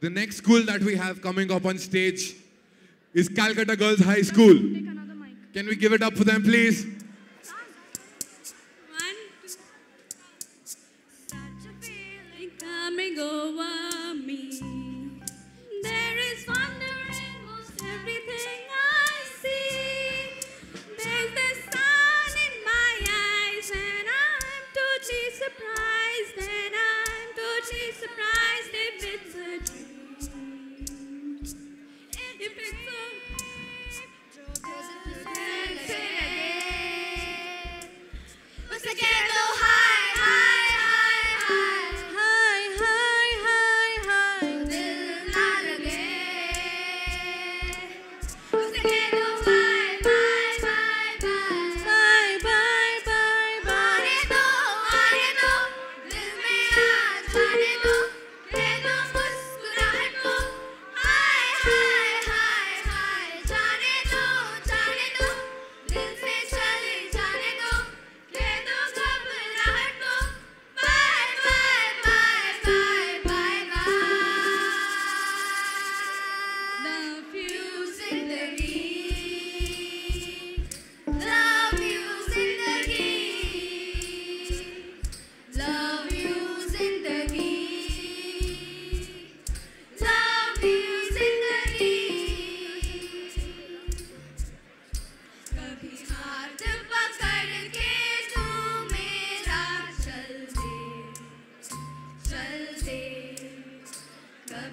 The next school that we have coming up on stage is Calcutta Girls High School. Can we give it up for them, please?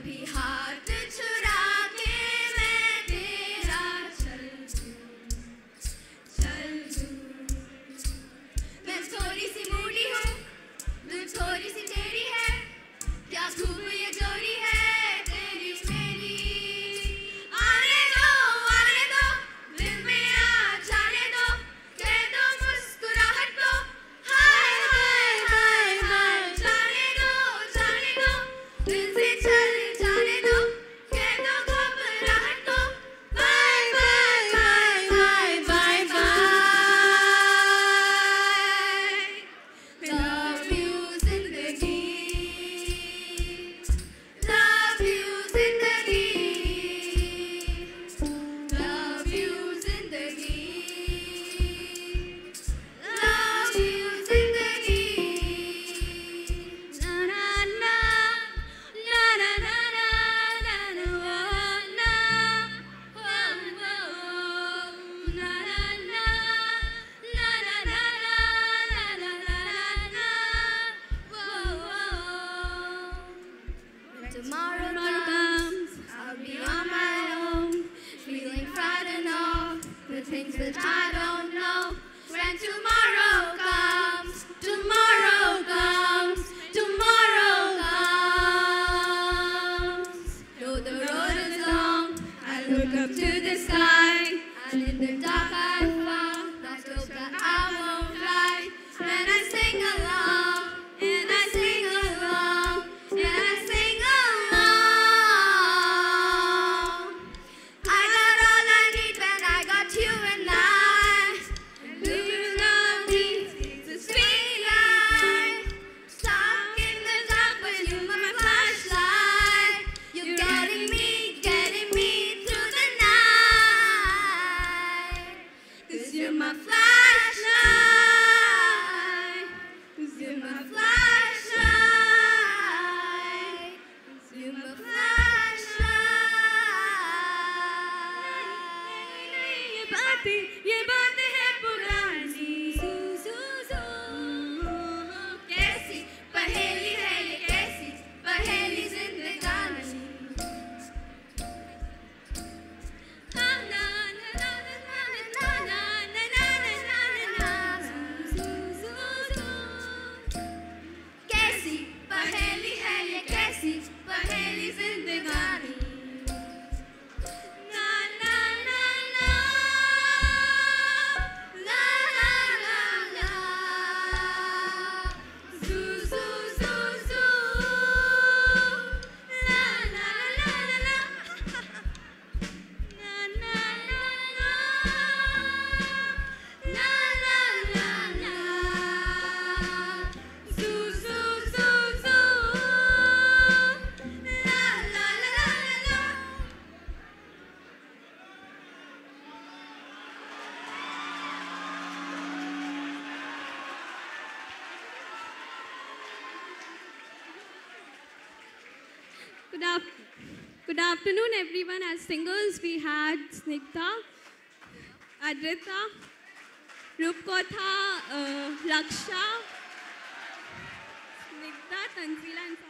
be high. things that I don't know. When tomorrow comes, tomorrow comes, tomorrow comes. Though the road is long, I look up to the sky, and in the dark. reason they got Good, af- good afternoon, everyone. As singers, we had Snigdha, Adrita, Rupkotha, uh, Laksha, Snigdha, Tanzila, and.